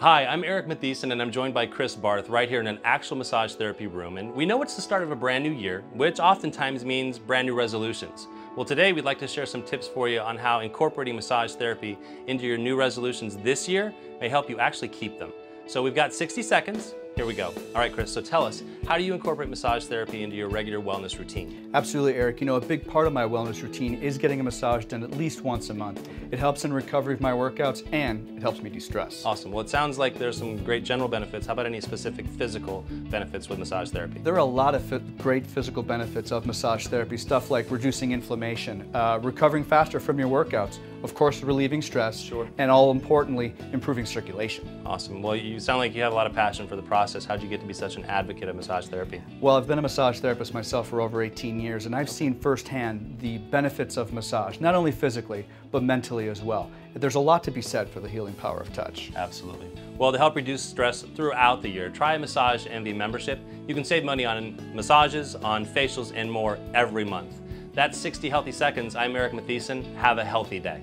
Hi, I'm Eric Mathieson and I'm joined by Chris Barth right here in an actual massage therapy room. And we know it's the start of a brand new year, which oftentimes means brand new resolutions. Well, today we'd like to share some tips for you on how incorporating massage therapy into your new resolutions this year may help you actually keep them. So we've got 60 seconds here we go. All right, Chris, so tell us, how do you incorporate massage therapy into your regular wellness routine? Absolutely, Eric. You know, a big part of my wellness routine is getting a massage done at least once a month. It helps in recovery of my workouts and it helps me de-stress. Awesome. Well, it sounds like there's some great general benefits. How about any specific physical benefits with massage therapy? There are a lot of great physical benefits of massage therapy, stuff like reducing inflammation, uh, recovering faster from your workouts, of course, relieving stress, sure. and all importantly, improving circulation. Awesome. Well, you sound like you have a lot of passion for the process. How'd you get to be such an advocate of massage therapy? Well, I've been a massage therapist myself for over 18 years, and I've seen firsthand the benefits of massage, not only physically, but mentally as well. There's a lot to be said for the healing power of touch. Absolutely. Well, to help reduce stress throughout the year, try a Massage Envy membership. You can save money on massages, on facials, and more every month. That's 60 healthy seconds. I'm Eric Matheson. Have a healthy day.